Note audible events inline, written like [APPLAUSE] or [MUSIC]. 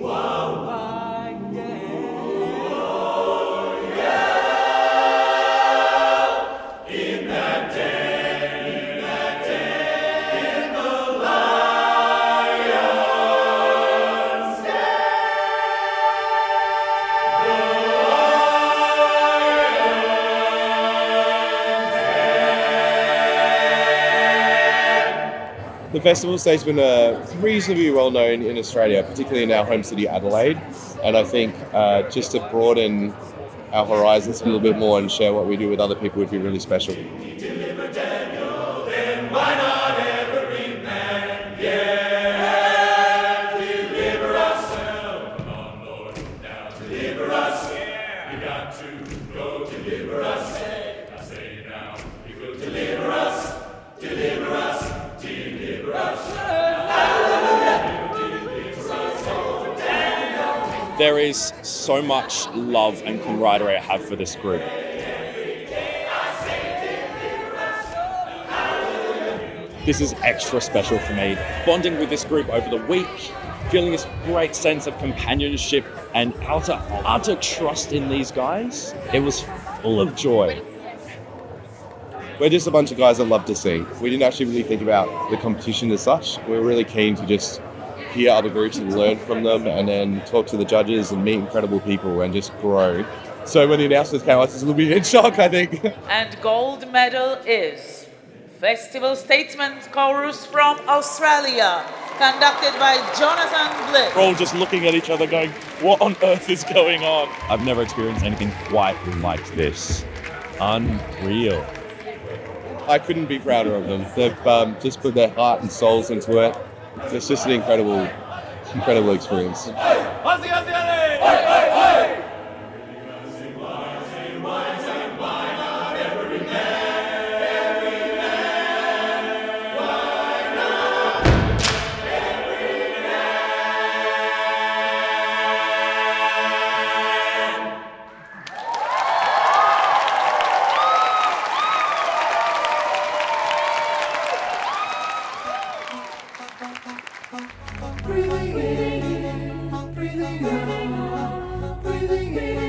Wow. Festival statesmen are reasonably well known in Australia, particularly in our home city, Adelaide. And I think uh, just to broaden our horizons a little bit more and share what we do with other people would be really special. There is so much love and camaraderie I have for this group. This is extra special for me. Bonding with this group over the week, feeling this great sense of companionship and utter, utter trust in these guys. It was full of joy. We're just a bunch of guys that love to sing. We didn't actually really think about the competition as such. We were really keen to just hear other groups and learn from them and then talk to the judges and meet incredible people and just grow. So when the announcements came, I was a little bit in shock, I think. [LAUGHS] And gold medal is Festival Statesmen Chorus from Australia, conducted by Jonathan Bliss. We're all just looking at each other going, what on earth is going on? I've never experienced anything quite like this. Unreal. I couldn't be prouder of them. They've um, just put their heart and souls into it. It's just an incredible, incredible experience. Aussie, Aussie, Aussie! living in